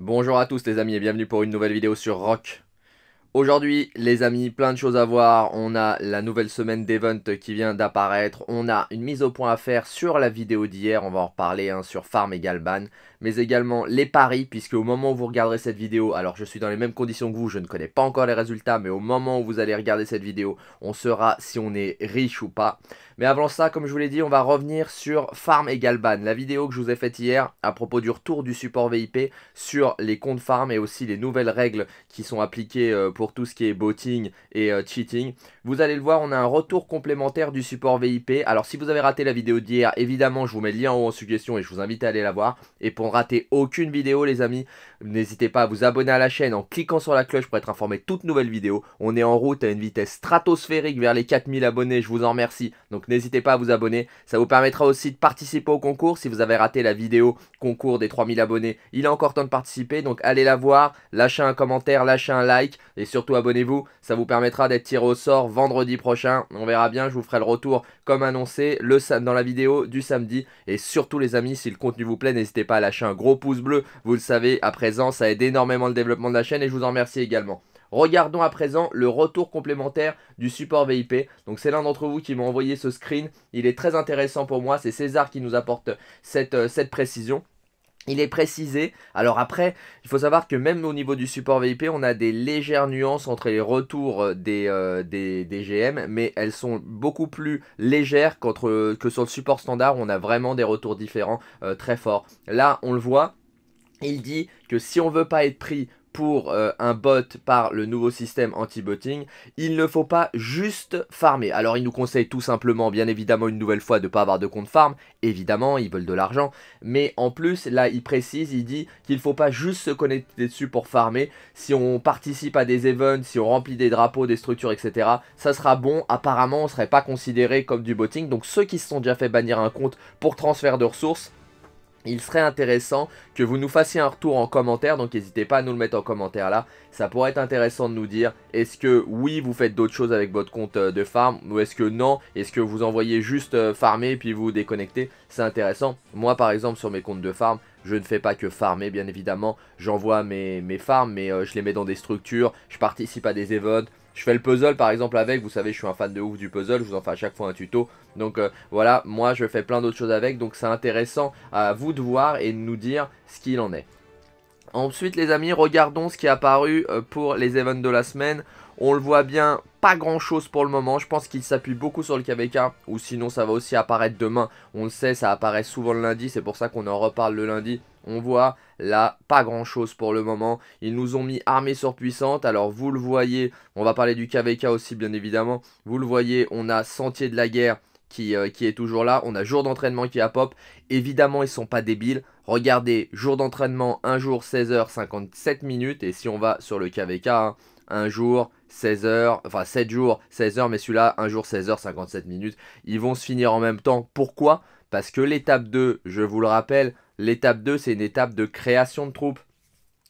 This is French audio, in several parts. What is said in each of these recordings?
Bonjour à tous les amis et bienvenue pour une nouvelle vidéo sur Rock. Aujourd'hui les amis, plein de choses à voir, on a la nouvelle semaine d'event qui vient d'apparaître, on a une mise au point à faire sur la vidéo d'hier, on va en reparler hein, sur Farm et Galban, mais également les paris, puisque au moment où vous regarderez cette vidéo, alors je suis dans les mêmes conditions que vous, je ne connais pas encore les résultats, mais au moment où vous allez regarder cette vidéo, on saura si on est riche ou pas. Mais avant ça, comme je vous l'ai dit, on va revenir sur Farm et Galban, la vidéo que je vous ai faite hier à propos du retour du support VIP sur les comptes Farm et aussi les nouvelles règles qui sont appliquées euh, pour tout ce qui est botting et euh, cheating. Vous allez le voir, on a un retour complémentaire du support VIP. Alors si vous avez raté la vidéo d'hier, évidemment, je vous mets le lien en haut en suggestion et je vous invite à aller la voir. Et pour ne rater aucune vidéo, les amis, n'hésitez pas à vous abonner à la chaîne en cliquant sur la cloche pour être informé de toutes nouvelles vidéos. On est en route à une vitesse stratosphérique vers les 4000 abonnés, je vous en remercie. Donc n'hésitez pas à vous abonner. Ça vous permettra aussi de participer au concours. Si vous avez raté la vidéo concours des 3000 abonnés, il est encore temps de participer. Donc allez la voir, lâchez un commentaire, lâchez un like et surtout abonnez-vous. Ça vous permettra d'être tiré au sort vendredi prochain. On verra bien, je vous ferai le retour comme annoncé dans la vidéo du samedi. Et surtout les amis, si le contenu vous plaît, n'hésitez pas à lâcher un gros pouce bleu. Vous le savez, à présent, ça aide énormément le développement de la chaîne et je vous en remercie également. Regardons à présent le retour complémentaire du support VIP. Donc c'est l'un d'entre vous qui m'a envoyé ce screen. Il est très intéressant pour moi. C'est César qui nous apporte cette, euh, précision. Il est précisé. Alors après, il faut savoir que même au niveau du support VIP, on a des légères nuances entre les retours euh, euh, des, des, GM, mais elles sont beaucoup plus légères que sur le support standard on a vraiment des retours différents euh, très forts. Là, on le voit, il dit que si on veut pas être pris pour euh, un bot par le nouveau système anti-botting, il ne faut pas juste farmer. Alors il nous conseille tout simplement, bien évidemment une nouvelle fois, de ne pas avoir de compte farm. Évidemment, ils veulent de l'argent. Mais en plus, là il précise, il dit qu'il ne faut pas juste se connecter dessus pour farmer. Si on participe à des events, si on remplit des drapeaux, des structures, etc. Ça sera bon. Apparemment, on ne serait pas considéré comme du botting. Donc ceux qui se sont déjà fait bannir un compte pour transfert de ressources, il serait intéressant que vous nous fassiez un retour en commentaire, donc n'hésitez pas à nous le mettre en commentaire là. Ça pourrait être intéressant de nous dire, est-ce que oui, vous faites d'autres choses avec votre compte euh, de farm, ou est-ce que non, est-ce que vous envoyez juste euh, farmer puis vous déconnectez C'est intéressant. Moi par exemple sur mes comptes de farm, je ne fais pas que farmer bien évidemment, j'envoie mes, mes farms mais euh, je les mets dans des structures, je participe à des events, je fais le puzzle par exemple avec, vous savez je suis un fan de ouf du puzzle, je vous en fais à chaque fois un tuto. Donc euh, voilà, moi je fais plein d'autres choses avec, donc c'est intéressant à vous de voir et de nous dire ce qu'il en est. Ensuite les amis, regardons ce qui est apparu euh, pour les events de la semaine. On le voit bien, pas grand chose pour le moment. Je pense qu'il s'appuie beaucoup sur le KVK. Ou sinon ça va aussi apparaître demain. On le sait, ça apparaît souvent le lundi. C'est pour ça qu'on en reparle le lundi. On voit là pas grand chose pour le moment. Ils nous ont mis armée surpuissante. Alors vous le voyez, on va parler du KVK aussi bien évidemment. Vous le voyez, on a Sentier de la Guerre qui, euh, est toujours là. On a jour d'entraînement qui a pop. Évidemment, ils sont pas débiles. Regardez, jour d'entraînement, 1 jour, 16h, 57 minutes. Et si on va sur le KVK, hein, un jour, 16 heures, enfin 7 jours, 16 heures, mais celui-là, un jour, 16 heures, 57 minutes. Ils vont se finir en même temps. Pourquoi? Parce que l'étape 2, je vous le rappelle, l'étape 2, c'est une étape de création de troupes.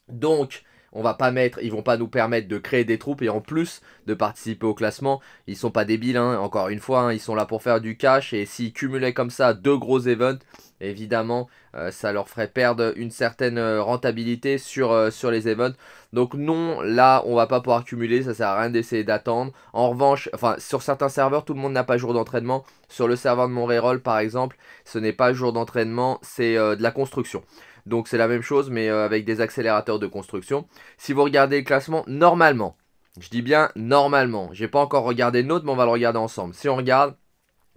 Donc, on va pas mettre, ils vont pas nous permettre de créer des troupes et en plus de participer au classement. Ils sont pas débiles, hein. encore une fois, hein. ils sont là pour faire du cash et s'ils cumulaient comme ça deux gros events, évidemment, euh, ça leur ferait perdre une certaine euh, rentabilité sur, euh, sur les events. Donc non, là, on va pas pouvoir cumuler, ça sert à rien d'essayer d'attendre. En revanche, enfin, sur certains serveurs, tout le monde n'a pas jour d'entraînement. Sur le serveur de Montréal, par exemple, ce n'est pas jour d'entraînement, c'est de la construction. Donc c'est la même chose mais euh, avec des accélérateurs de construction. Si vous regardez le classement, normalement, je dis bien normalement, j'ai pas encore regardé le nôtre mais on va le regarder ensemble. Si on regarde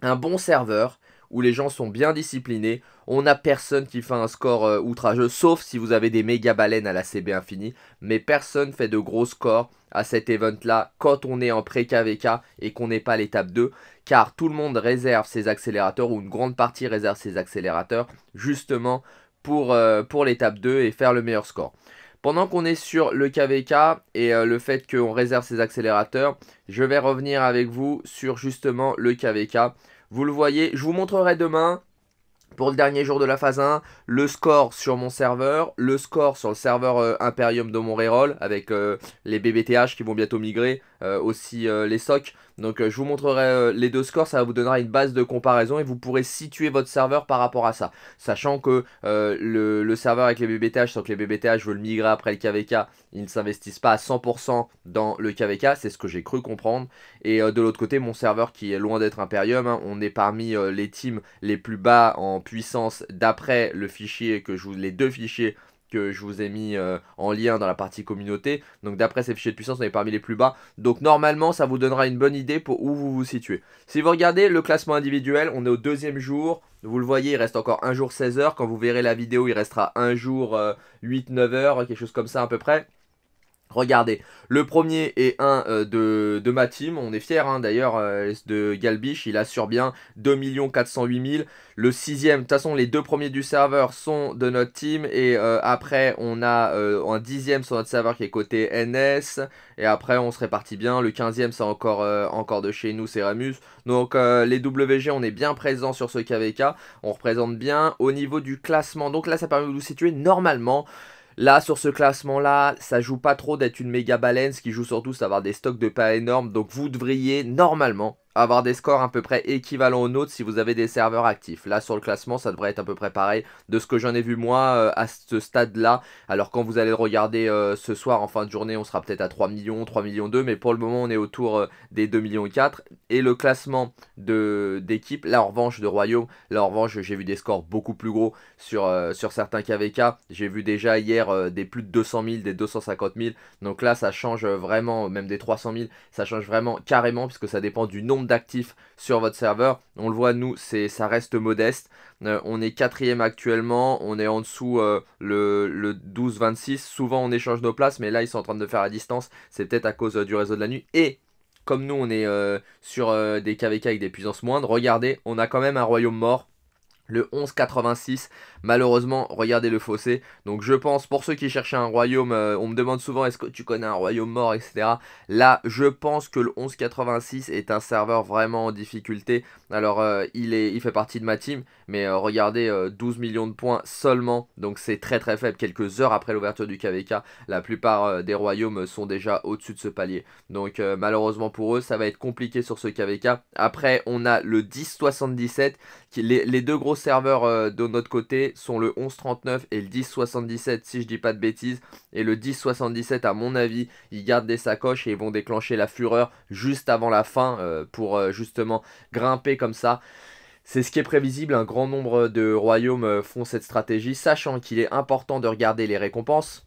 un bon serveur où les gens sont bien disciplinés, on n'a personne qui fait un score euh, outrageux, sauf si vous avez des méga baleines à la CB infini, mais personne fait de gros scores à cet event là quand on est en pré-KVK et qu'on n'est pas à l'étape 2 car tout le monde réserve ses accélérateurs ou une grande partie réserve ses accélérateurs justement pour, euh, l'étape 2 et faire le meilleur score. Pendant qu'on est sur le KVK et euh, le fait qu'on réserve ses accélérateurs, je vais revenir avec vous sur justement le KVK. Vous le voyez, je vous montrerai demain pour le dernier jour de la phase 1, le score sur mon serveur, le score sur le serveur euh, Imperium de Montréal avec les BBTH qui vont bientôt migrer, aussi les SOC. Donc je vous montrerai les deux scores, ça vous donnera une base de comparaison et vous pourrez situer votre serveur par rapport à ça. Sachant que le, serveur avec les BBTH, sans que les BBTH veulent migrer après le KVK, ils ne s'investissent pas à 100% dans le KVK, c'est ce que j'ai cru comprendre. Et de l'autre côté, mon serveur qui est loin d'être Imperium, hein, on est parmi les teams les plus bas en puissance d'après le fichier que je vous les deux fichiers je vous ai mis euh, en lien dans la partie communauté. Donc d'après ces fichiers de puissance, on est parmi les plus bas. Donc normalement, ça vous donnera une bonne idée pour où vous vous situez. Si vous regardez le classement individuel, on est au deuxième jour. Vous le voyez, il reste encore un jour 16 heures. Quand vous verrez la vidéo, il restera un jour 8-9 euh, heures, quelque chose comme ça à peu près. Regardez, le premier est un euh, de, ma team, on est fiers hein, d'ailleurs euh, de Galbiche, il assure bien 2 408 000. Le sixième, de toute façon les deux premiers du serveur sont de notre team et euh, après on a un dixième sur notre serveur qui est côté NS et après on se répartit bien. Le quinzième c'est encore, de chez nous, c'est Ramus. Donc les WG on est bien présents sur ce KVK, on représente bien au niveau du classement. Donc là ça permet de vous situer normalement. Là, sur ce classement-là, ça joue pas trop d'être une méga baleine. Ce qui joue surtout, c'est des stocks de pas énormes. Donc, vous devriez normalement avoir des scores à peu près équivalents aux nôtres si vous avez des serveurs actifs. Là sur le classement ça devrait être à peu près pareil de ce que j'en ai vu moi euh, à ce stade là. Alors quand vous allez le regarder euh, ce soir en fin de journée on sera peut-être à 3 millions, 3 millions 2 mais pour le moment on est autour euh, des 2 millions 4. Et le classement d'équipe, là en revanche de Royaume, là en revanche j'ai vu des scores beaucoup plus gros sur, sur certains KVK. J'ai vu déjà hier des plus de 200 000, des 250 000. Donc là ça change vraiment, même des 300 000, ça change vraiment carrément puisque ça dépend du nombre d'actifs sur votre serveur. On le voit, nous, ça reste modeste. Euh, on est quatrième actuellement, on est en dessous euh, le, le 12-26. Souvent, on échange nos places, mais là, ils sont en train de faire la distance. C'est peut-être à cause euh, du réseau de la nuit. Et comme nous, on est sur des KVK avec des puissances moindres, regardez, on a quand même un royaume mort le 1186. Malheureusement, regardez le fossé. Donc je pense, pour ceux qui cherchaient un royaume, euh, on me demande souvent est-ce que tu connais un royaume mort, etc. Là, je pense que le 1186 est un serveur vraiment en difficulté. Alors, euh, il, est, il fait partie de ma team, mais euh, regardez, 12 millions de points seulement. Donc c'est très très faible. Quelques heures après l'ouverture du KVK, la plupart des royaumes sont déjà au-dessus de ce palier. Donc malheureusement pour eux, ça va être compliqué sur ce KVK. Après, on a le 1077. Qui, les, les deux gros serveurs euh, de notre côté sont le 1139 et le 1077 si je dis pas de bêtises. Et le 1077 à mon avis, ils gardent des sacoches et ils vont déclencher la fureur juste avant la fin euh, pour euh, justement grimper comme ça. C'est ce qui est prévisible, un grand nombre de royaumes font cette stratégie, sachant qu'il est important de regarder les récompenses.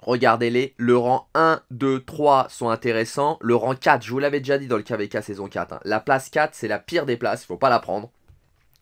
Regardez-les, le rang 1, 2, 3 sont intéressants. Le rang 4, je vous l'avais déjà dit dans le KVK saison 4, hein. la place 4 c'est la pire des places, il faut pas la prendre.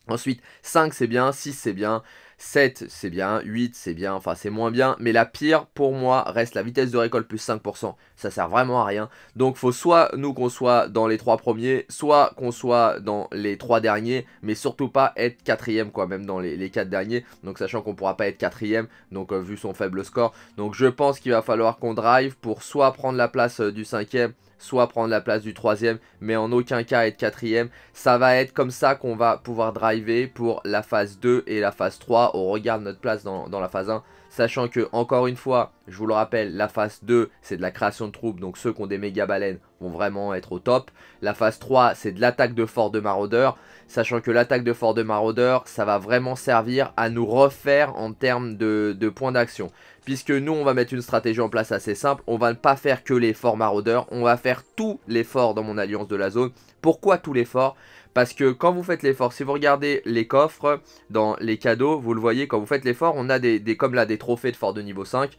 Ensuite, 5 c'est bien, 6 c'est bien, 7 c'est bien, 8 c'est bien, enfin c'est moins bien. Mais la pire pour moi reste la vitesse de récolte plus 5%. Ça sert vraiment à rien. Donc faut soit nous qu'on soit dans les 3 premiers, soit qu'on soit dans les 3 derniers. Mais surtout pas être quatrième quoi, même dans les, 4 derniers. Donc sachant qu'on pourra pas être quatrième, donc euh, vu son faible score. Donc je pense qu'il va falloir qu'on drive pour soit prendre la place euh, du cinquième soit prendre la place du troisième, mais en aucun cas être quatrième. Ça va être comme ça qu'on va pouvoir driver pour la phase 2 et la phase 3 On regarde notre place dans, la phase 1. Sachant que, encore une fois, je vous le rappelle, la phase 2, c'est de la création de troupes, donc ceux qui ont des méga baleines vont vraiment être au top. La phase 3, c'est de l'attaque de fort de maraudeurs, sachant que l'attaque de fort de maraudeurs, ça va vraiment servir à nous refaire en termes de, points d'action. Puisque nous, on va mettre une stratégie en place assez simple, on va ne pas faire que les forts maraudeurs, on va faire tous les forts dans mon alliance de la zone. Pourquoi tous les forts? Parce que quand vous faites l'effort, si vous regardez les coffres dans les cadeaux, vous le voyez, quand vous faites l'effort, on a des, comme là des trophées de fort de niveau 5.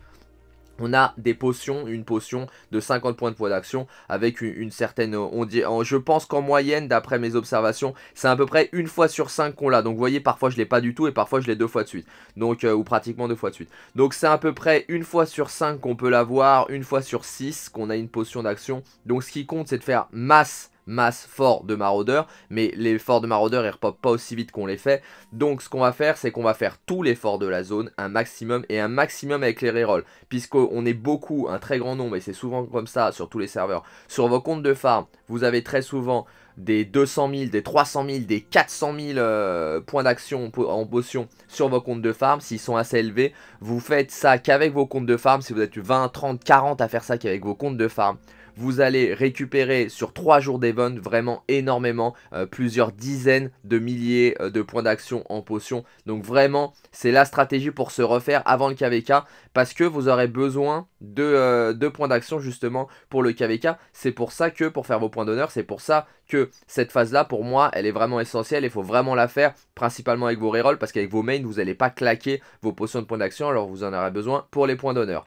On a des potions, une potion de 50 points de poids d'action avec une, certaine... On dit, je pense qu'en moyenne, d'après mes observations, c'est à peu près une fois sur 5 qu'on l'a. Donc vous voyez, parfois je l'ai pas du tout et parfois je l'ai deux fois de suite. Donc, euh, ou pratiquement deux fois de suite. Donc c'est à peu près une fois sur 5 qu'on peut l'avoir, une fois sur 6 qu'on a une potion d'action. Donc ce qui compte, c'est de faire masse masse fort de maraudeurs, mais les forts de maraudeurs ils repopent pas aussi vite qu'on les fait. Donc ce qu'on va faire, c'est qu'on va faire tous les forts de la zone, un maximum, et un maximum avec les rerolls, puisqu'on est beaucoup, un très grand nombre, et c'est souvent comme ça sur tous les serveurs. Sur vos comptes de farm, vous avez très souvent des 200 000, des 300 000, des 400 000 euh, points d'action en potion sur vos comptes de farm, s'ils sont assez élevés, vous faites ça qu'avec vos comptes de farm, si vous êtes 20, 30, 40 à faire ça qu'avec vos comptes de farm, vous allez récupérer sur 3 jours d'event vraiment énormément, plusieurs dizaines de milliers de points d'action en potion. Donc vraiment, c'est la stratégie pour se refaire avant le KVK parce que vous aurez besoin de, de points d'action justement pour le KVK. C'est pour ça que pour faire vos points d'honneur, c'est pour ça que cette phase-là, pour moi, elle est vraiment essentielle. Il faut vraiment la faire, principalement avec vos rerolls, parce qu'avec vos mains, vous n'allez pas claquer vos potions de points d'action, alors vous en aurez besoin pour les points d'honneur.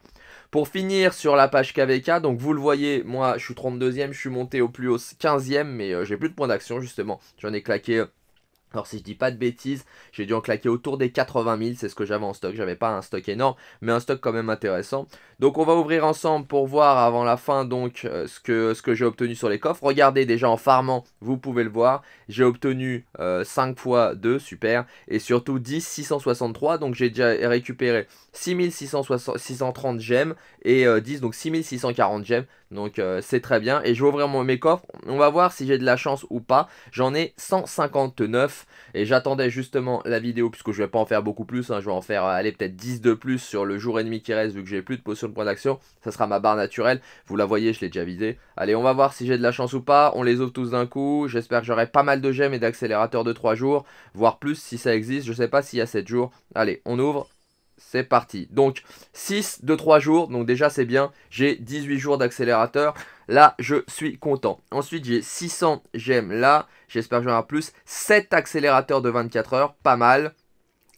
Pour finir sur la page KVK, donc vous le voyez, moi je suis 32ème, je suis monté au plus haut 15ème, mais euh, j'ai plus de points d'action justement. J'en ai claqué euh, alors si je dis pas de bêtises, j'ai dû en claquer autour des 80 000, c'est ce que j'avais en stock. J'avais pas un stock énorme, mais un stock quand même intéressant. Donc on va ouvrir ensemble pour voir avant la fin donc euh, ce que, ce que j'ai obtenu sur les coffres. Regardez déjà en farmant, vous pouvez le voir. J'ai obtenu 5 euh, fois 2, super. Et surtout 10 663, donc j'ai déjà récupéré 6630 gemmes et 10, euh, donc 6640 gemmes. Donc c'est très bien. Et je vais ouvrir mes coffres. On va voir si j'ai de la chance ou pas. J'en ai 159. Et j'attendais justement la vidéo, puisque je vais pas en faire beaucoup plus. Hein. je vais en faire, aller peut-être 10 de plus sur le jour et demi qui reste, vu que j'ai plus de potions de point d'action. Ça sera ma barre naturelle. Vous la voyez, je l'ai déjà visé. Allez, on va voir si j'ai de la chance ou pas. On les ouvre tous d'un coup. J'espère que j'aurai pas mal de gemmes et d'accélérateurs de 3 jours, voire plus si ça existe. Je sais pas s'il y a 7 jours. Allez, on ouvre c'est parti. Donc 6 de 3 jours, donc déjà c'est bien. J'ai 18 jours d'accélérateur. Là, je suis content. Ensuite, j'ai 600 gemmes là. J'espère que j'en aurai plus. 7 accélérateurs de 24 heures, pas mal.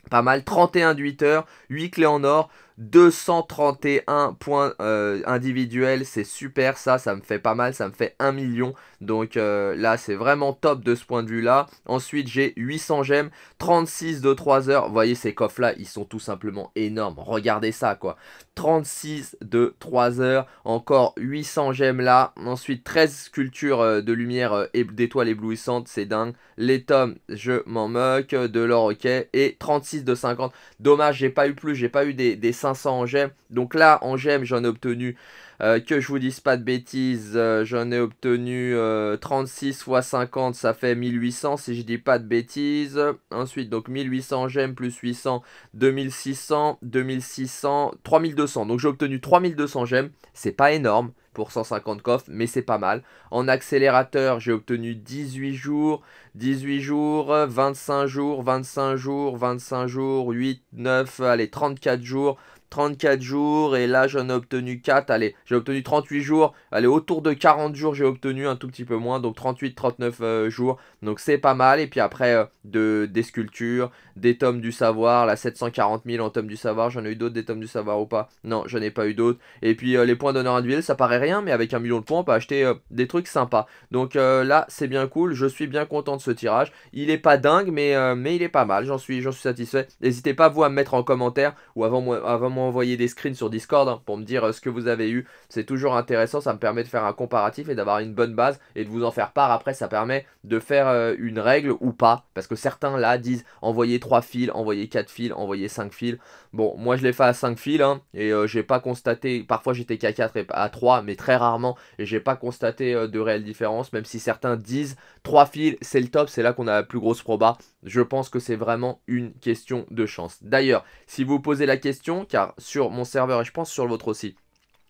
Pas mal. 31 de 8 heures, 8 clés en or. 231 points euh, individuels, c'est super ça, ça me fait pas mal, ça me fait 1 million. Donc euh, là, c'est vraiment top de ce point de vue-là. Ensuite, j'ai 800 gemmes, 36 de 3 heures. Vous voyez, ces coffres-là, ils sont tout simplement énormes. Regardez ça, quoi. 36 de 3 heures, encore 800 gemmes là. Ensuite, 13 sculptures euh, de lumière et d'étoiles éblouissantes, c'est dingue. Les tomes, je m'en moque. De l'or, ok. Et 36 de 50. Dommage, j'ai pas eu plus, j'ai pas eu des, des 500 en gemmes. Donc là, en gemmes, j'en ai obtenu, euh, que je vous dise pas de bêtises, euh, j'en ai obtenu 36 x 50, ça fait 1800 si je dis pas de bêtises. Ensuite, donc 1800 gemmes plus 800, 2600, 2600, 3200. Donc j'ai obtenu 3200 gemmes, c'est pas énorme pour 150 coffres, mais c'est pas mal. En accélérateur, j'ai obtenu 18 jours, 18 jours, 25 jours, 25 jours, 25 jours, 8, 9, allez, 34 jours, 34 jours et là j'en ai obtenu 4, allez j'ai obtenu 38 jours, allez autour de 40 jours j'ai obtenu un tout petit peu moins, donc 38-39 euh, jours, donc c'est pas mal et puis après euh, de, des sculptures, des tomes du savoir, la 740 000 en tomes du savoir, j'en ai eu d'autres des tomes du savoir ou pas, non j'en ai pas eu d'autres, et puis euh, les points d'honneur individuels ça paraît rien mais avec un million de points on peut acheter des trucs sympas, donc là c'est bien cool, je suis bien content de ce tirage, il est pas dingue mais, mais il est pas mal, j'en suis, suis satisfait, n'hésitez pas vous à me mettre en commentaire ou avant moi, avant moi envoyer des screens sur Discord hein, pour me dire euh, ce que vous avez eu. C'est toujours intéressant, ça me permet de faire un comparatif et d'avoir une bonne base et de vous en faire part. Après, ça permet de faire euh, une règle ou pas. Parce que certains là disent envoyer 3 fils, envoyer 4 fils, envoyer 5 fils. Bon, moi je l'ai fait à 5 fils hein, et euh, j'ai pas constaté, parfois j'étais qu'à 4 et à 3, mais très rarement, et j'ai pas constaté de réelle différence, même si certains disent 3 fils c'est le top, c'est là qu'on a la plus grosse proba. Je pense que c'est vraiment une question de chance. D'ailleurs, si vous posez la question, car sur mon serveur et je pense sur le vôtre aussi,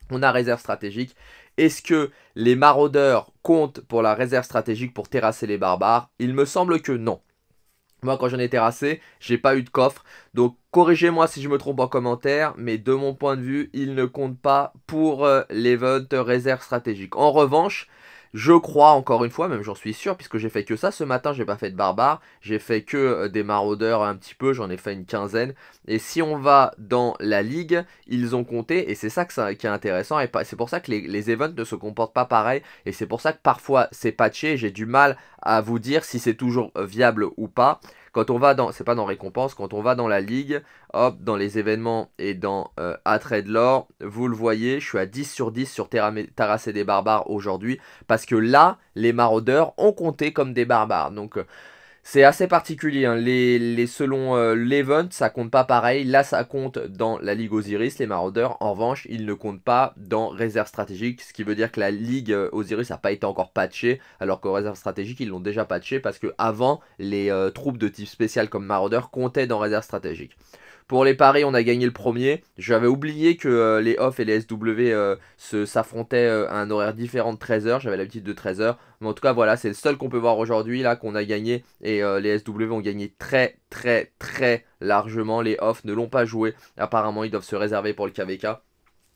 on a réserve stratégique. Est-ce que les maraudeurs comptent pour la réserve stratégique pour terrasser les barbares? Il me semble que non. Moi, quand j'en ai terrassé, j'ai pas eu de coffre. Donc, corrigez-moi si je me trompe en commentaire. Mais de mon point de vue, il ne compte pas pour euh, l'event réserve stratégique. En revanche, je crois encore une fois, même j'en suis sûr, puisque j'ai fait que ça ce matin, j'ai pas fait de barbare, j'ai fait que euh, des maraudeurs un petit peu, j'en ai fait une quinzaine. Et si on va dans la ligue, ils ont compté, et c'est ça, qui est intéressant, et c'est pour ça que les, les, events ne se comportent pas pareil, et c'est pour ça que parfois c'est patché, j'ai du mal à vous dire si c'est toujours viable ou pas. Quand on va dans, c'est pas dans récompense, quand on va dans la ligue, hop, dans les événements et dans euh, Trade Lore, vous le voyez, je suis à 10 sur 10 sur Terrasser des barbares aujourd'hui, parce que là, les maraudeurs ont compté comme des barbares. Donc, euh, C'est assez particulier, hein. les, selon euh, l'event, ça compte pas pareil. Là, ça compte dans la Ligue Osiris, les maraudeurs. En revanche, ils ne comptent pas dans réserve stratégique, ce qui veut dire que la Ligue euh, Osiris n'a pas été encore patchée, alors qu'au réserve stratégique, ils l'ont déjà patché parce que avant, les euh, troupes de type spécial comme maraudeurs comptaient dans réserve stratégique. Pour les paris, on a gagné le premier. J'avais oublié que euh, les off et les SW euh, s'affrontaient euh, à un horaire différent de 13h. J'avais l'habitude de 13h. Mais en tout cas, voilà, c'est le seul qu'on peut voir aujourd'hui, là, qu'on a gagné. Et les SW ont gagné très, très, très largement. Les off ne l'ont pas joué. Apparemment, ils doivent se réserver pour le KVK.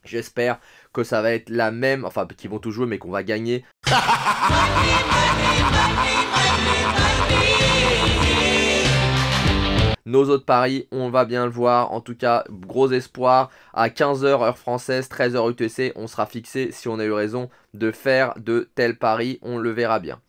J'espère que ça va être la même, enfin qu'ils vont tout jouer mais qu'on va gagner. Nos autres paris, on va bien le voir. En tout cas, gros espoir. À 15h heure française, 13h UTC, on sera fixé si on a eu raison de faire de tels paris. On le verra bien.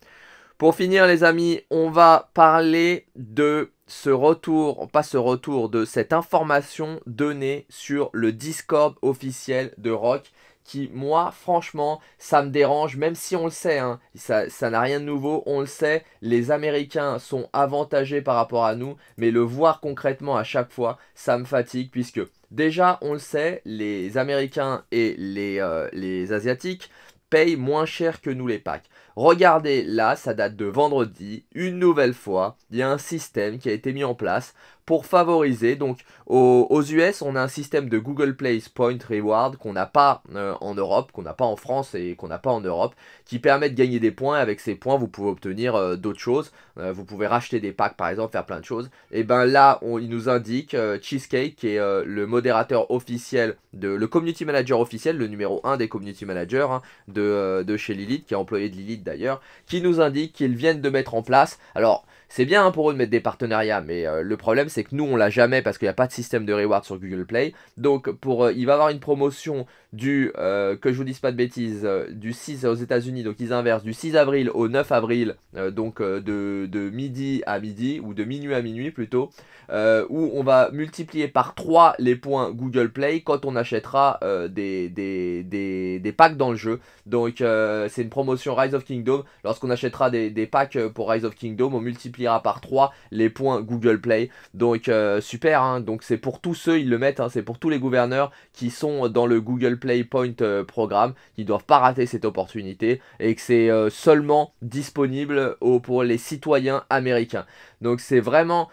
Pour finir les amis, on va parler de ce retour, pas ce retour, de cette information donnée sur le Discord officiel de Rock qui, moi, franchement, ça me dérange, même si on le sait, hein, ça n'a rien de nouveau, on le sait, les Américains sont avantagés par rapport à nous, mais le voir concrètement à chaque fois, ça me fatigue, puisque déjà, on le sait, les Américains et les, euh, les Asiatiques payent moins cher que nous les packs. Regardez là, ça date de vendredi, une nouvelle fois, il y a un système qui a été mis en place pour favoriser. Donc aux, US, on a un système de Google Play Point Reward qu'on n'a pas euh, en Europe, qu'on n'a pas en France et qu'on n'a pas en Europe, qui permet de gagner des points. Avec ces points, vous pouvez obtenir euh, d'autres choses. Euh, vous pouvez racheter des packs par exemple, faire plein de choses. Et ben là, on, il nous indique Cheesecake, qui est le modérateur officiel, de, le community manager officiel, le numéro 1 des community managers hein, de, de chez Lilith, qui est employé de Lilith d'ailleurs, qui nous indique qu'ils viennent de mettre en place. Alors, c'est bien hein, pour eux de mettre des partenariats, mais le problème c'est que nous on l'a jamais parce qu'il n'y a pas de système de reward sur Google Play. Donc pour, euh, il va avoir une promotion du, euh, que je vous dise pas de bêtises, du 6 aux États-Unis, donc ils inversent du 6 avril au 9 avril, donc de, de, midi à midi, ou de minuit à minuit plutôt, où on va multiplier par 3 les points Google Play quand on achètera des, des, des, des, packs dans le jeu. Donc c'est une promotion Rise of Kingdom. Lorsqu'on achètera des, des packs pour Rise of Kingdom, on multiplie par 3 les points Google Play. Donc euh, super, hein. donc c'est pour tous ceux, ils le mettent, hein. c'est pour tous les gouverneurs qui sont dans le Google Play Point euh, programme, qui doivent pas rater cette opportunité et que c'est euh, seulement disponible pour les citoyens américains. Donc c'est vraiment...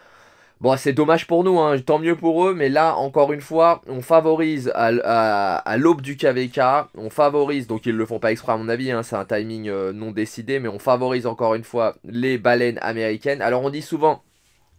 Bon, c'est dommage pour nous, hein. tant mieux pour eux, mais là, encore une fois, on favorise à, l'aube du KVK, on favorise, donc ils le font pas exprès à mon avis, c'est un timing non décidé, mais on favorise encore une fois les baleines américaines. Alors on dit souvent,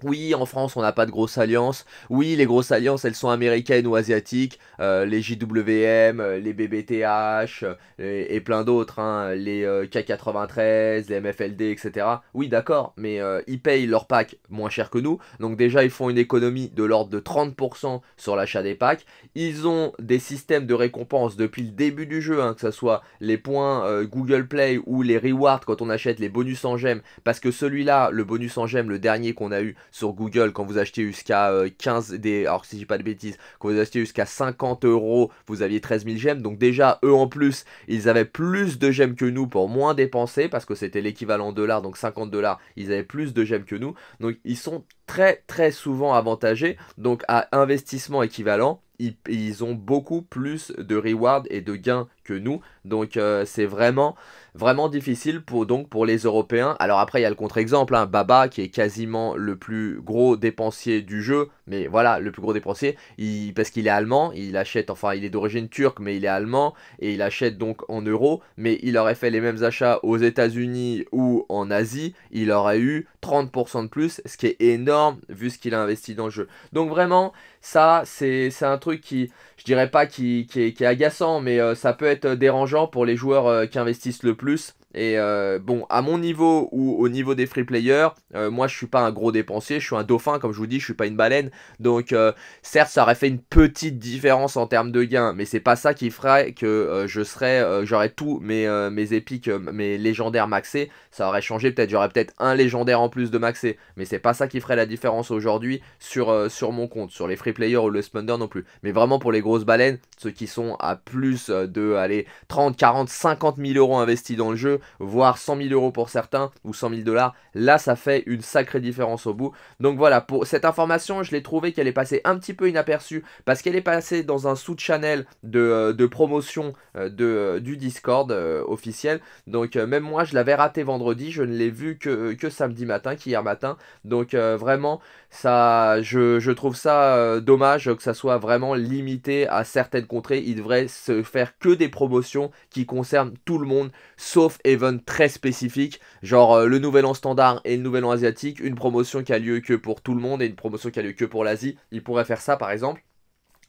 oui, en France, on n'a pas de grosses alliances. Oui, les grosses alliances, elles sont américaines ou asiatiques. Euh, les JWM, euh, les BBTH euh, et, plein d'autres. Hein, les K93, les MFLD, etc. Oui, d'accord, mais ils payent leur pack moins cher que nous. Donc déjà, ils font une économie de l'ordre de 30% sur l'achat des packs. Ils ont des systèmes de récompense depuis le début du jeu, hein, que ce soit les points Google Play ou les rewards quand on achète les bonus en gemmes. Parce que celui-là, le bonus en gemmes, le dernier qu'on a eu, sur Google quand vous achetez jusqu'à 15 euh, des alors si dis pas de bêtises quand vous achetez jusqu'à 50 euros vous aviez 13 000 gemmes. Donc déjà eux en plus ils avaient plus de gemmes que nous pour moins dépenser parce que c'était l'équivalent dollar donc 50 dollars ils avaient plus de gemmes que nous. Donc ils sont très très souvent avantagés. Donc à investissement équivalent ils, ont beaucoup plus de rewards et de gains que nous. Donc euh, c'est vraiment vraiment difficile pour, donc, pour les Européens. Alors après il y a le contre-exemple, hein, Baba qui est quasiment le plus gros dépensier du jeu. Mais voilà, le plus gros dépensier, il, parce qu'il est allemand, il achète, enfin il est d'origine turque mais il est allemand et il achète donc en euros. Mais il aurait fait les mêmes achats aux États-Unis ou en Asie, il aurait eu 30% de plus, ce qui est énorme vu ce qu'il a investi dans le jeu. Donc vraiment, ça c'est un truc qui, je dirais pas qui, qui, est, agaçant, mais euh, ça peut être dérangeant pour les joueurs euh, qui investissent le plus. Et euh, bon, à mon niveau ou au niveau des free players, euh, moi je suis pas un gros dépensier, je suis un dauphin, comme je vous dis, je suis pas une baleine. Donc euh, certes, ça aurait fait une petite différence en termes de gains, mais c'est pas ça qui ferait que je serais, j'aurais tous mes, mes épiques, mes légendaires maxés. Ça aurait changé peut-être, j'aurais peut-être un légendaire en plus de maxé, mais c'est pas ça qui ferait la différence aujourd'hui sur, mon compte, sur les free players ou le spawner non plus. Mais vraiment pour les grosses baleines, ceux qui sont à plus de allez, 30, 40, 50 000 euros investis dans le jeu, voire 100 000 euros pour certains, ou 100 000 dollars, là ça fait une sacrée différence au bout. Donc voilà, pour cette information, je l'ai trouvé qu'elle est passée un petit peu inaperçue, parce qu'elle est passée dans un sous-channel de, euh, promotion euh, de, du Discord officiel. Donc même moi, je l'avais raté vendredi, je ne l'ai vu que, que samedi matin, qu'hier matin. Donc vraiment, ça, je, je trouve ça dommage que ça soit vraiment limité à certaines contrées. Il devrait se faire que des promotions qui concernent tout le monde, sauf très spécifiques, genre euh, le nouvel an standard et le nouvel an asiatique, une promotion qui a lieu que pour tout le monde et une promotion qui a lieu que pour l'Asie. Il pourrait faire ça par exemple.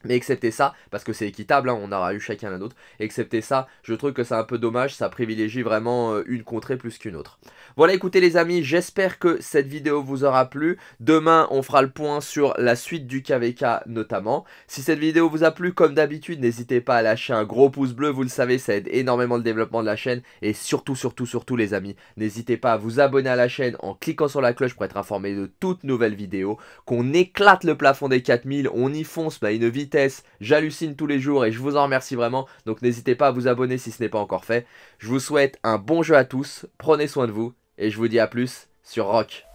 Mais excepté ça, parce que c'est équitable, hein, on aura eu chacun un autre, excepté ça, je trouve que c'est un peu dommage, ça privilégie vraiment euh, une contrée plus qu'une autre. Voilà écoutez les amis, j'espère que cette vidéo vous aura plu. Demain on fera le point sur la suite du KVK notamment. Si cette vidéo vous a plu, comme d'habitude, n'hésitez pas à lâcher un gros pouce bleu, vous le savez, ça aide énormément le développement de la chaîne. Et surtout, surtout, surtout les amis, n'hésitez pas à vous abonner à la chaîne en cliquant sur la cloche pour être informé de toutes nouvelles vidéos. Qu'on éclate le plafond des 4000, on y fonce, bah, une vie J'hallucine tous les jours et je vous en remercie vraiment. Donc n'hésitez pas à vous abonner si ce n'est pas encore fait. Je vous souhaite un bon jeu à tous, prenez soin de vous et je vous dis à plus sur Rock.